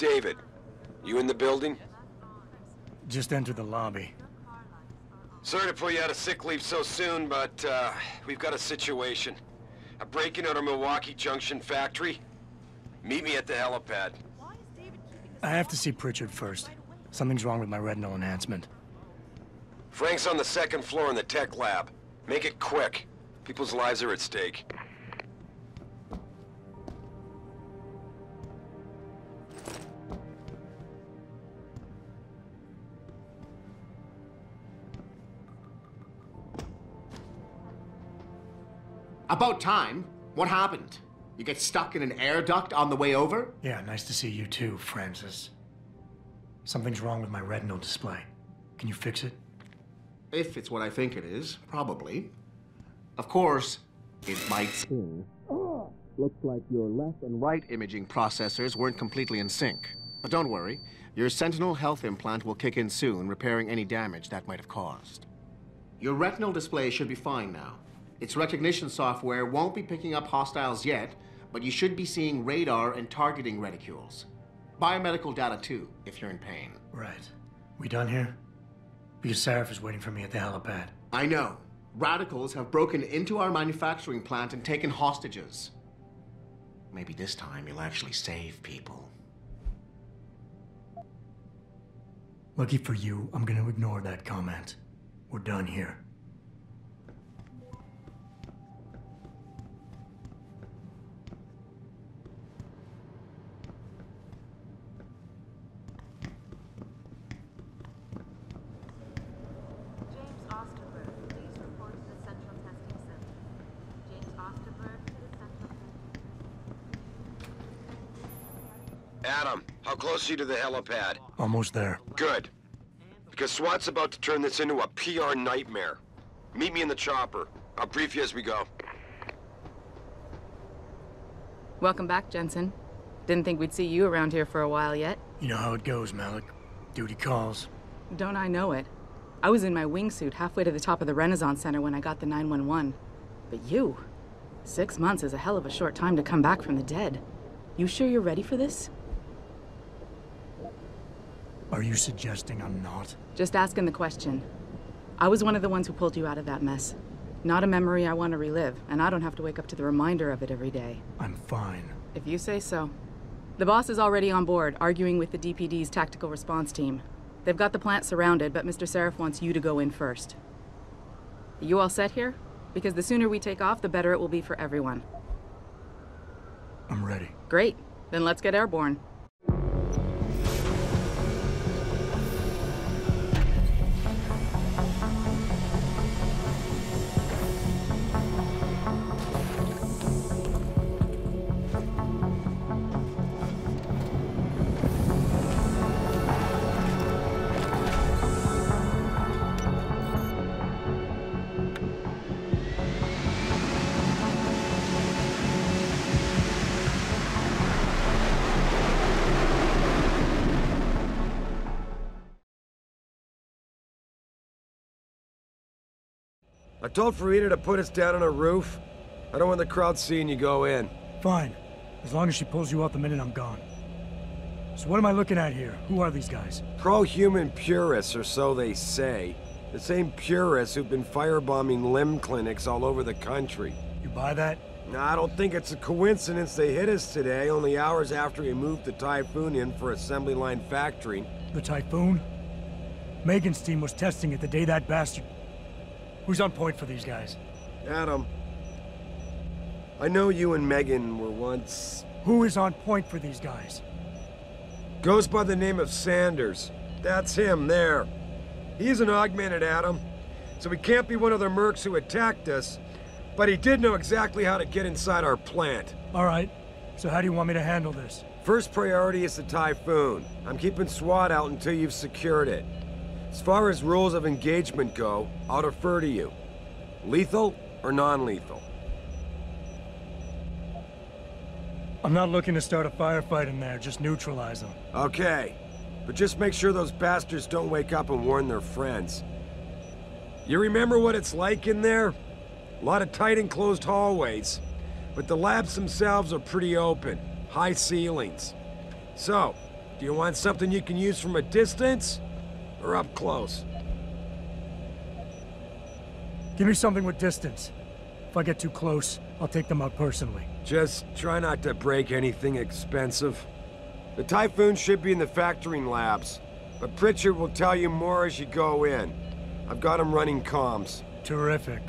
David. You in the building? Just entered the lobby. Sorry to pull you out of sick leave so soon, but uh, we've got a situation. A break-in at our Milwaukee Junction factory. Meet me at the helipad. I have to see Pritchard first. Something's wrong with my retinal enhancement. Frank's on the second floor in the tech lab. Make it quick. People's lives are at stake. About time. What happened? You get stuck in an air duct on the way over? Yeah, nice to see you too, Francis. Something's wrong with my retinal display. Can you fix it? If it's what I think it is, probably. Of course, it might spin. Oh, looks like your left and right imaging processors weren't completely in sync. But don't worry, your Sentinel health implant will kick in soon, repairing any damage that might have caused. Your retinal display should be fine now. Its recognition software won't be picking up hostiles yet, but you should be seeing radar and targeting reticules. Biomedical data too, if you're in pain. Right. We done here? Because Sarif is waiting for me at the helipad. I know. Radicals have broken into our manufacturing plant and taken hostages. Maybe this time you'll actually save people. Lucky for you, I'm gonna ignore that comment. We're done here. You to the helipad? Almost there. Good. Because SWAT's about to turn this into a PR nightmare. Meet me in the chopper. I'll brief you as we go. Welcome back, Jensen. Didn't think we'd see you around here for a while yet. You know how it goes, Malik. Duty calls. Don't I know it? I was in my wingsuit halfway to the top of the Renaissance Center when I got the 911. But you? Six months is a hell of a short time to come back from the dead. You sure you're ready for this? Are you suggesting I'm not? Just asking the question. I was one of the ones who pulled you out of that mess. Not a memory I want to relive, and I don't have to wake up to the reminder of it every day. I'm fine. If you say so. The boss is already on board, arguing with the DPD's tactical response team. They've got the plant surrounded, but Mr. Sarif wants you to go in first. You all set here? Because the sooner we take off, the better it will be for everyone. I'm ready. Great. Then let's get airborne. I told Faridah to put us down on a roof. I don't want the crowd seeing you go in. Fine. As long as she pulls you out the minute I'm gone. So what am I looking at here? Who are these guys? Pro-human purists, or so they say. The same purists who've been firebombing limb clinics all over the country. You buy that? Now, I don't think it's a coincidence they hit us today, only hours after we moved the Typhoon in for assembly line factory. The Typhoon? Megan's team was testing it the day that bastard... Who's on point for these guys? Adam, I know you and Megan were once... Who is on point for these guys? Goes by the name of Sanders. That's him, there. He's an augmented Adam, so he can't be one of the mercs who attacked us, but he did know exactly how to get inside our plant. All right. So how do you want me to handle this? First priority is the Typhoon. I'm keeping SWAT out until you've secured it. As far as rules of engagement go, I'll defer to you. Lethal or non-lethal? I'm not looking to start a firefight in there, just neutralize them. Okay, but just make sure those bastards don't wake up and warn their friends. You remember what it's like in there? A lot of tight enclosed hallways, but the labs themselves are pretty open, high ceilings. So, Do you want something you can use from a distance? Or up close? Give me something with distance. If I get too close, I'll take them out personally. Just try not to break anything expensive. The Typhoon should be in the factoring labs, but Pritchard will tell you more as you go in. I've got him running comms. Terrific.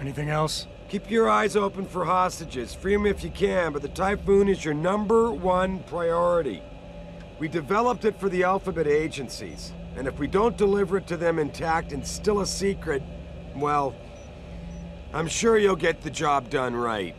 Anything else? Keep your eyes open for hostages. Free them if you can, but the Typhoon is your number one priority. We developed it for the Alphabet agencies, and if we don't deliver it to them intact and still a secret, well, I'm sure you'll get the job done right.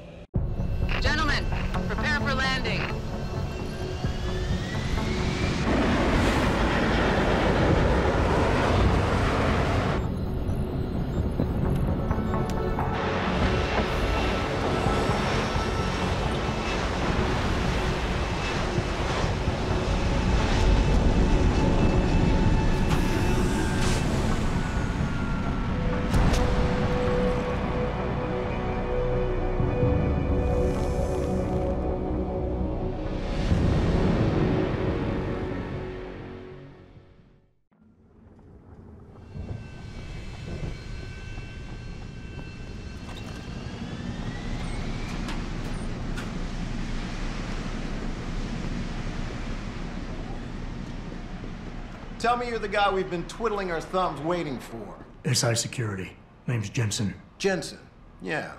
Tell me you're the guy we've been twiddling our thumbs waiting for. SI Security. Name's Jensen. Jensen. Yeah.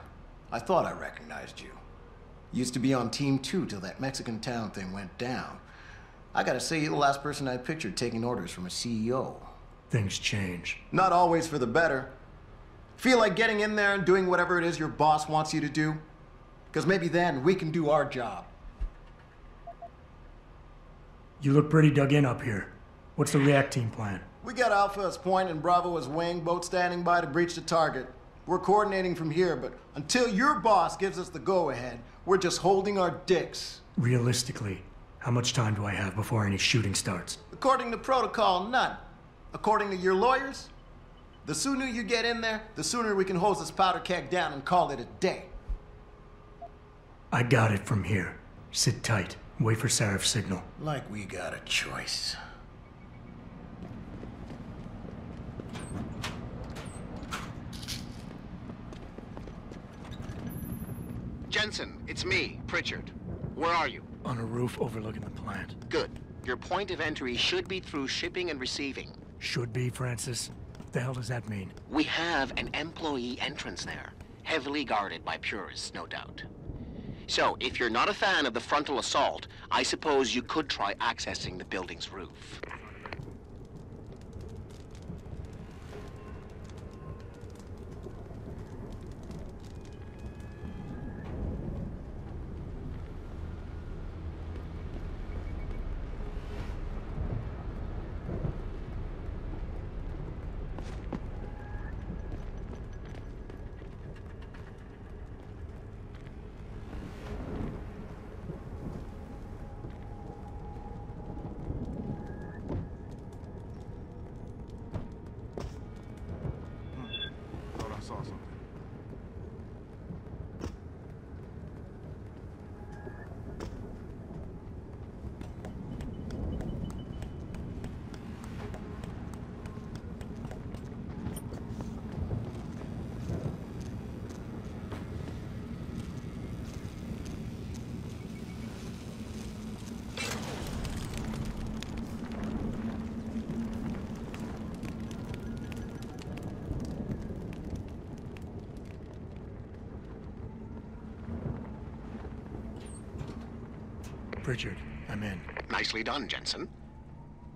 I thought I recognized you. Used to be on Team 2 till that Mexican town thing went down. I gotta say, you're the last person I pictured taking orders from a CEO. Things change. Not always for the better. Feel like getting in there and doing whatever it is your boss wants you to do? Because maybe then we can do our job. You look pretty dug in up here. What's the react team plan? We got Alpha as point and Bravo as wing, both standing by to breach the target. We're coordinating from here, but until your boss gives us the go-ahead, we're just holding our dicks. Realistically, how much time do I have before any shooting starts? According to protocol, none. According to your lawyers, the sooner you get in there, the sooner we can hose this powder keg down and call it a day. I got it from here. Sit tight. Wait for Sarif's signal. Like we got a choice. Jensen, it's me, Pritchard. Where are you? On a roof overlooking the plant. Good. Your point of entry should be through shipping and receiving. Should be, Francis. What the hell does that mean? We have an employee entrance there, heavily guarded by purists, no doubt. So, if you're not a fan of the frontal assault, I suppose you could try accessing the building's roof. Thought I saw something. Pritchard, I'm in. Nicely done, Jensen.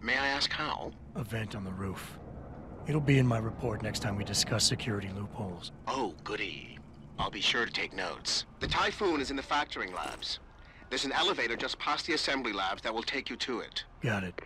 May I ask how? A vent on the roof. It'll be in my report next time we discuss security loopholes. Oh, goody. I'll be sure to take notes. The Typhoon is in the factoring labs. There's an elevator just past the assembly labs that will take you to it. Got it.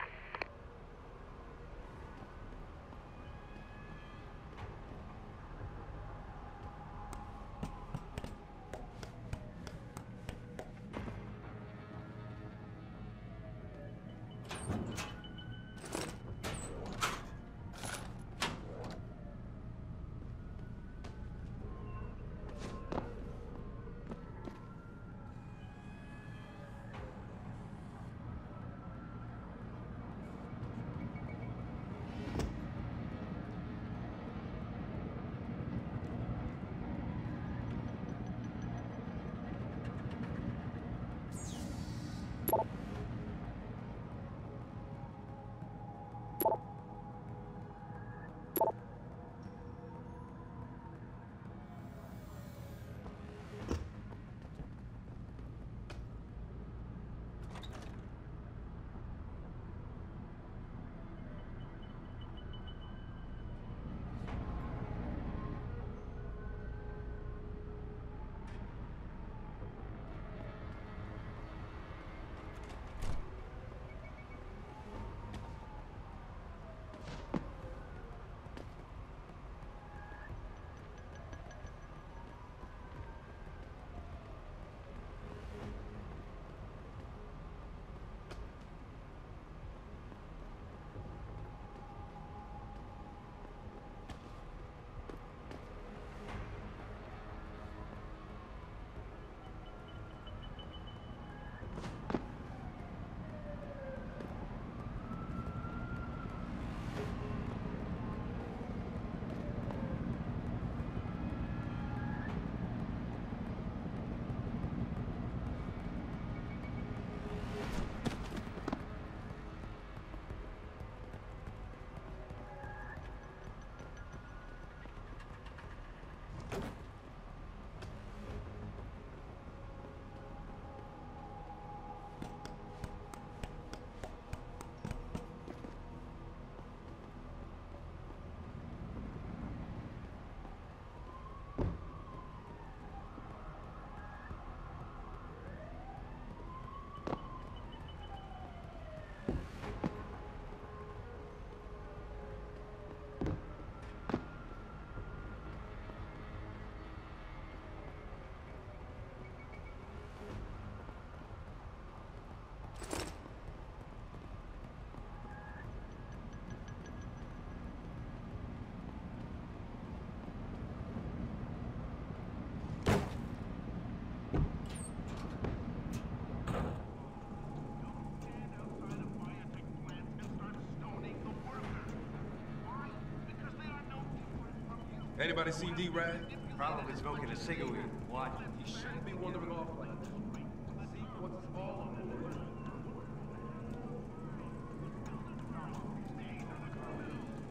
Anybody seen D-Rag? Probably smoking a cigarette. Why? He shouldn't be wandering off like this. See, once it's all on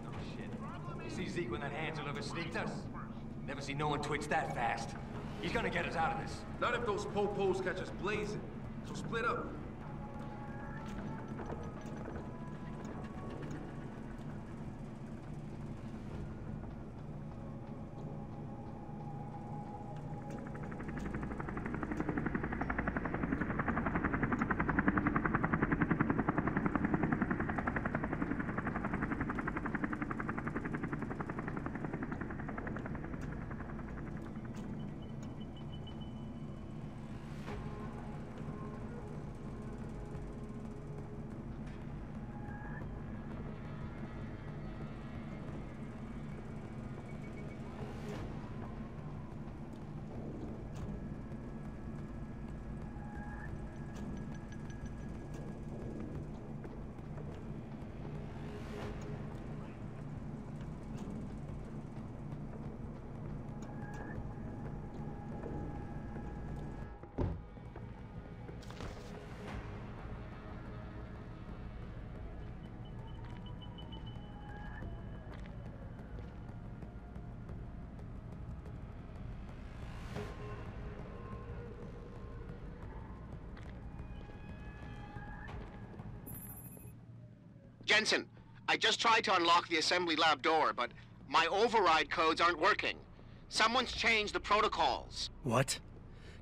Oh, shit. You see Zeke when that Angel ever sneaked us? Never seen no one twitch that fast. He's gonna get us out of this. Not if those popos catch us blazing. So split up. Jensen, I just tried to unlock the assembly lab door, but my override codes aren't working. Someone's changed the protocols. What?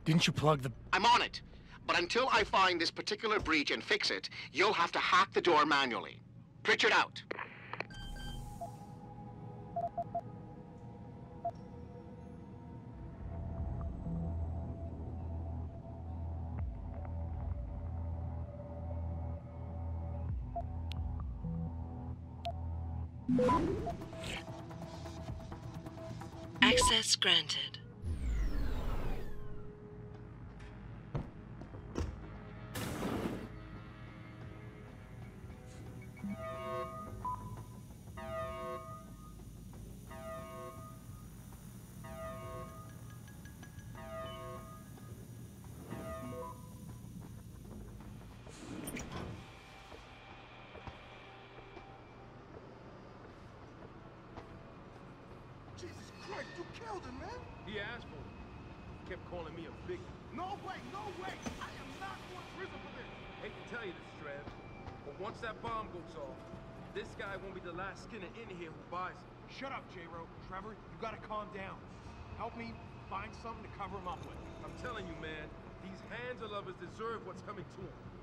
Didn't you plug the... I'm on it. But until I find this particular breach and fix it, you'll have to hack the door manually. Pritchard out. Access granted. Christ, you killed him, man! He asked for it. He Kept calling me a big... No way, no way! I am not going to prison for this! Hate to tell you this, Trev, but once that bomb goes off, this guy won't be the last skinner in here who buys it. Shut up, J-Ro. Trevor, you gotta calm down. Help me find something to cover him up with. I'm telling you, man, these hands of lovers deserve what's coming to them.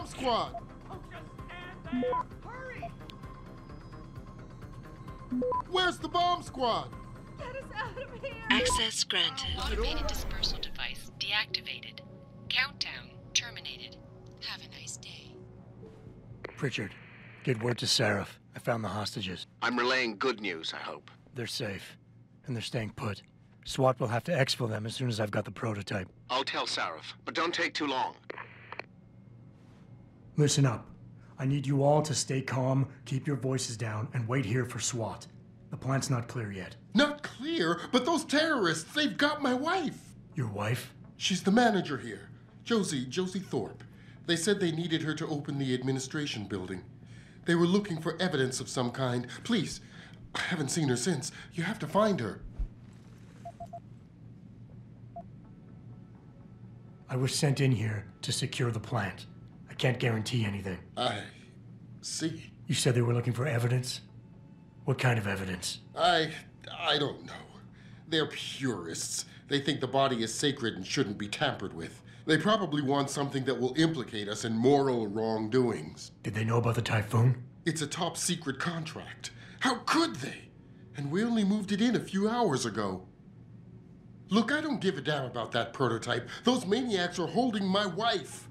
Bomb squad? Don't just stand there! Hurry! Where's the bomb squad? Get us out of here! Access granted. Automated dispersal device deactivated. Countdown terminated. Have a nice day. Pritchard, get word to Sarif. I found the hostages. I'm relaying good news, I hope. They're safe, and they're staying put. SWAT will have to exfil them as soon as I've got the prototype. I'll tell Sarif, but don't take too long. Listen up. I need you all to stay calm, keep your voices down, and wait here for SWAT. The plant's not clear yet. Not clear, but those terrorists, they've got my wife. Your wife? She's the manager here. Josie, Josie Thorpe. They said they needed her to open the administration building. They were looking for evidence of some kind. Please, I haven't seen her since. You have to find her. I was sent in here to secure the plant. Can't guarantee anything. I see. You said they were looking for evidence? What kind of evidence? I. I don't know. They're purists. They think the body is sacred and shouldn't be tampered with. They probably want something that will implicate us in moral wrongdoings. Did they know about the typhoon? It's a top secret contract. How could they? And we only moved it in a few hours ago. Look, I don't give a damn about that prototype. Those maniacs are holding my wife.